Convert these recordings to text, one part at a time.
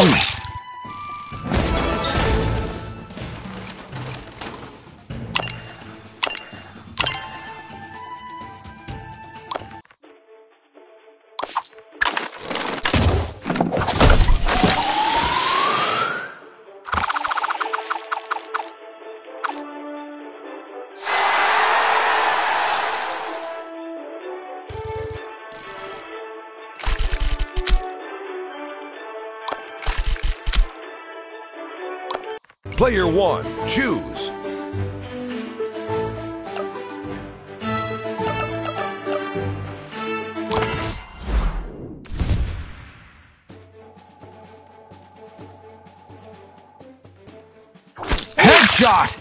Boom! Player one, choose. Headshot!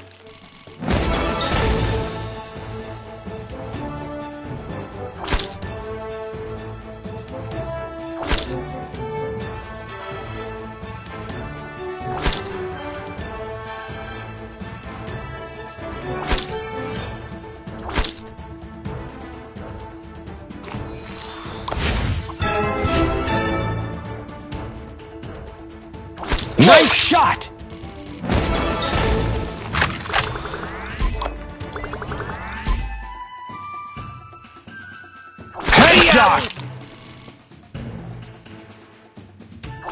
Nice shot! Headshot!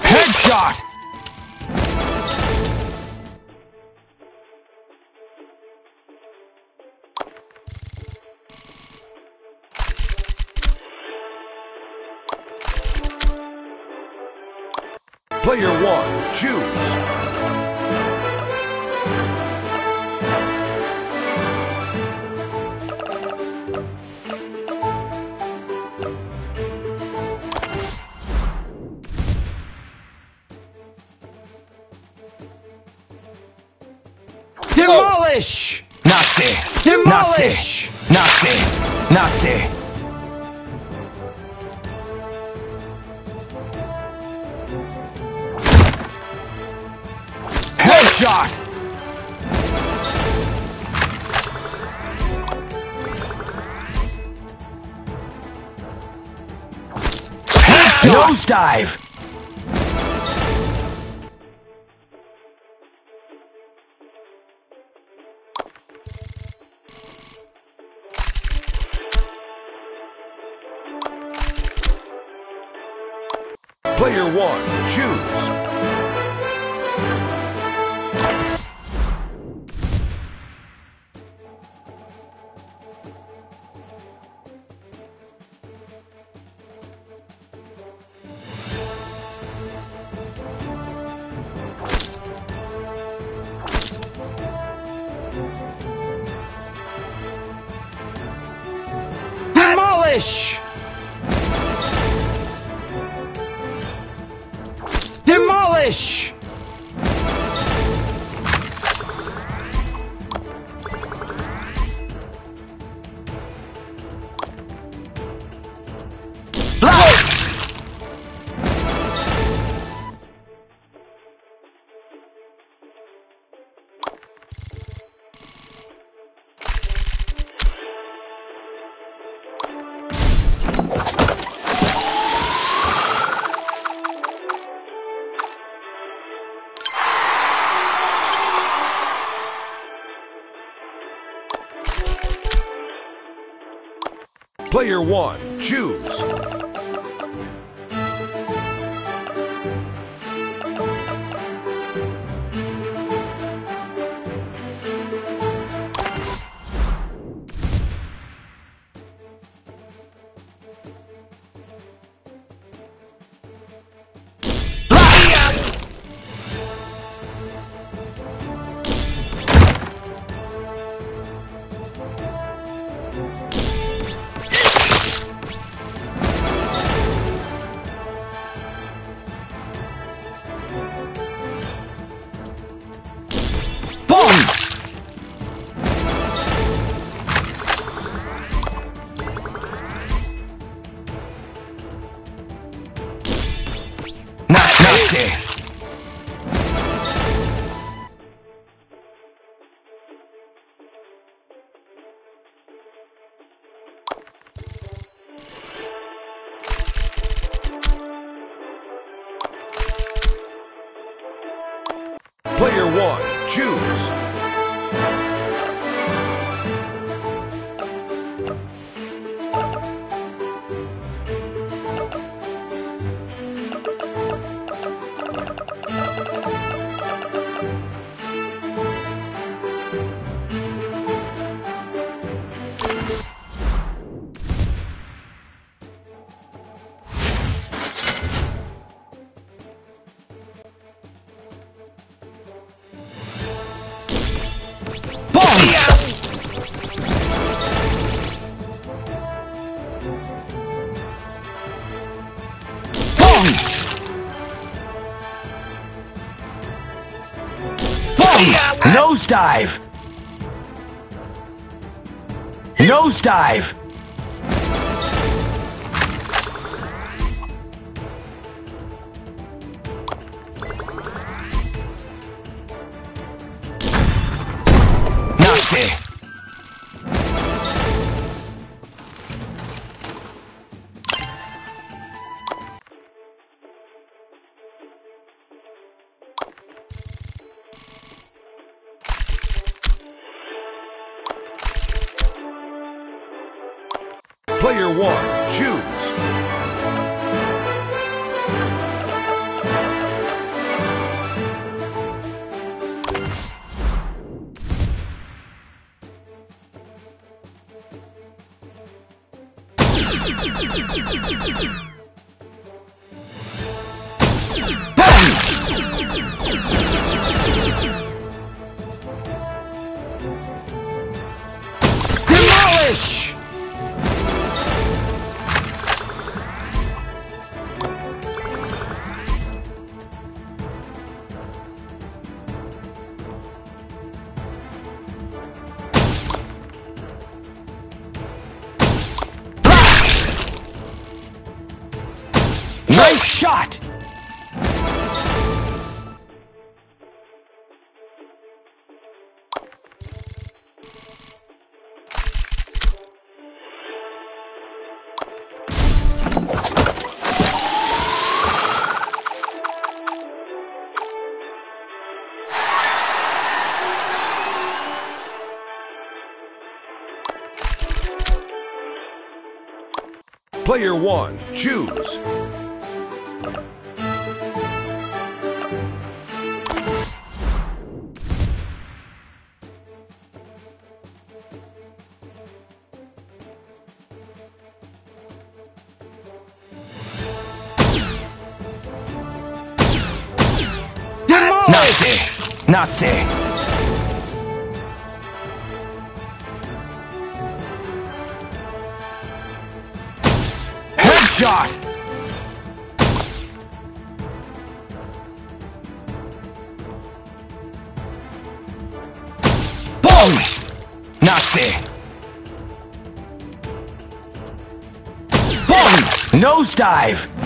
Headshot! Choose. Demolish! Nasty! Demolish! Nasty! Nasty! Headshot! Nosedive! Player one, choose. Demolish! Demolish! Player one, choose. Nosedive! Nosedive! Player one, choose. Shot! Player one, choose. Nasty! Headshot! Boom! Nasty! Boom! Nosedive!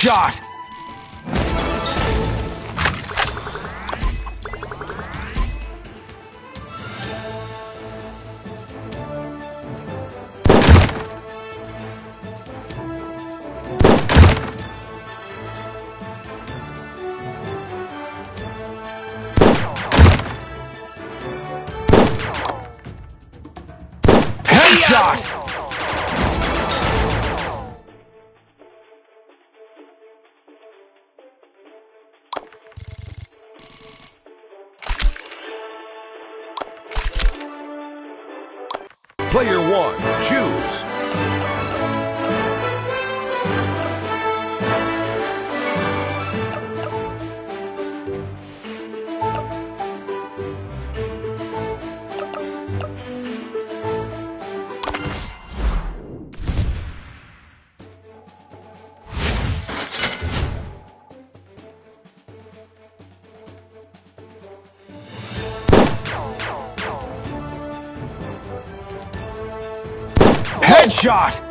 shot! Headshot! One, Headshot!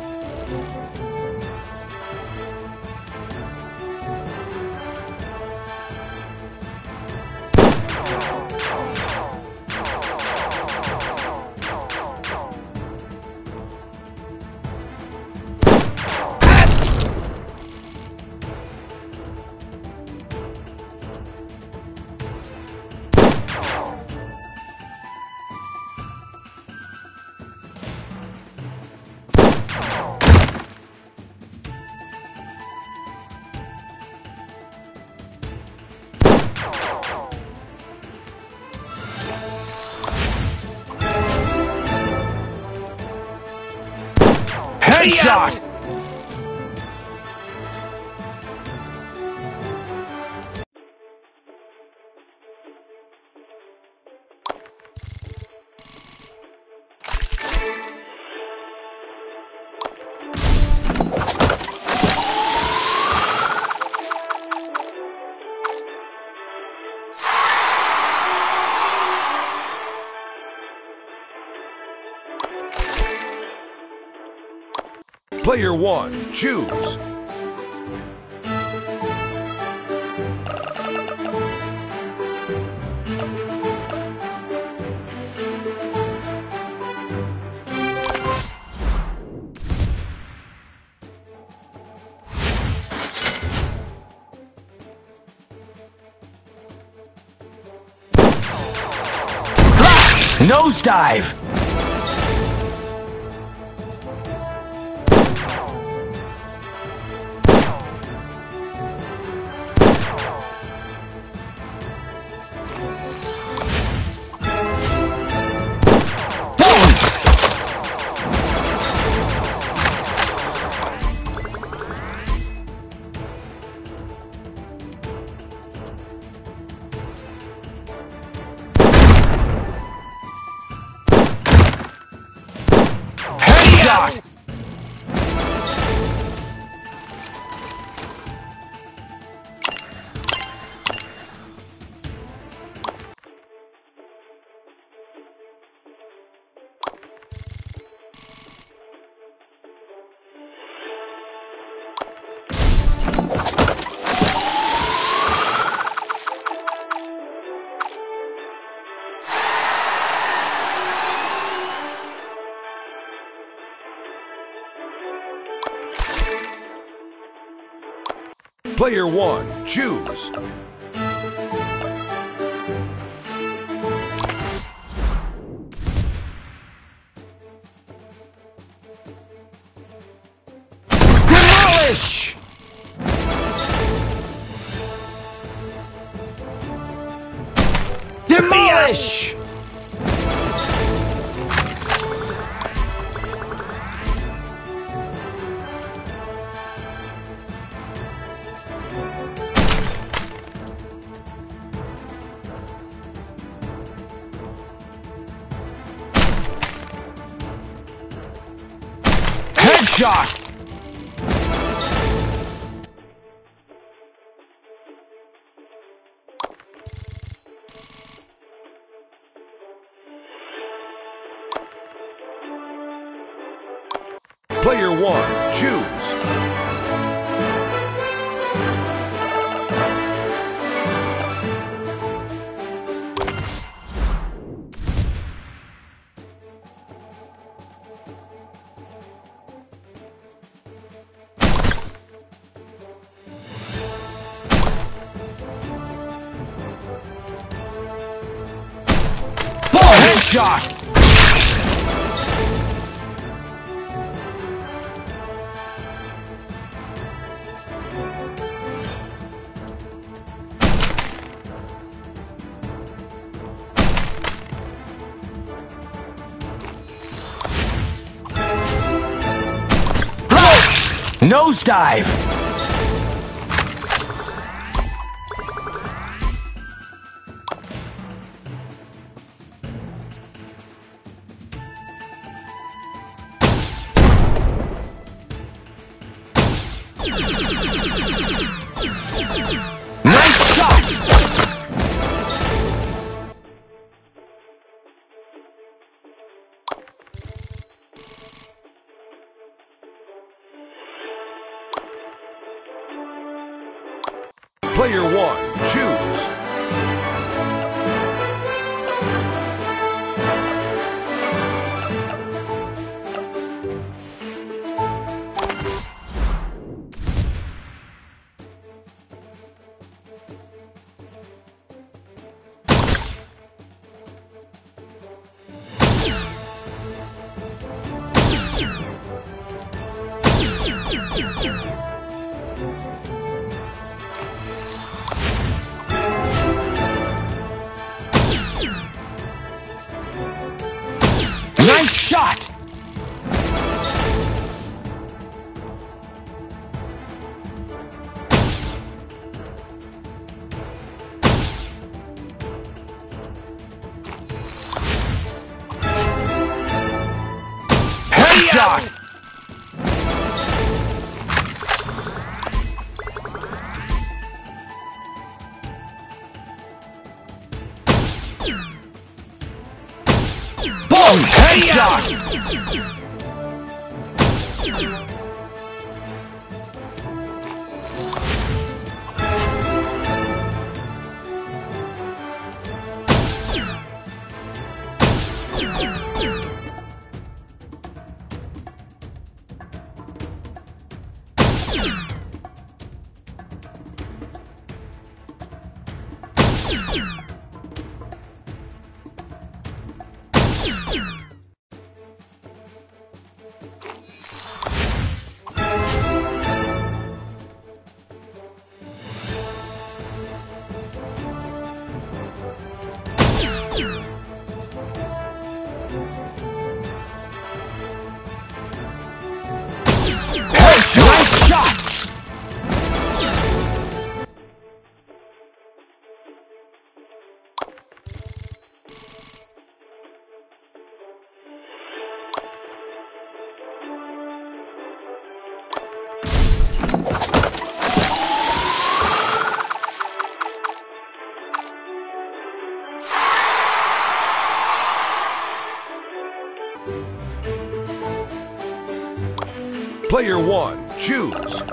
Headshot! Player one, choose. Nosedive! Player one, choose. Demolish! Demolish! Player one, choose. Ball headshot! Nosedive! Player one, choose. Player one, choose.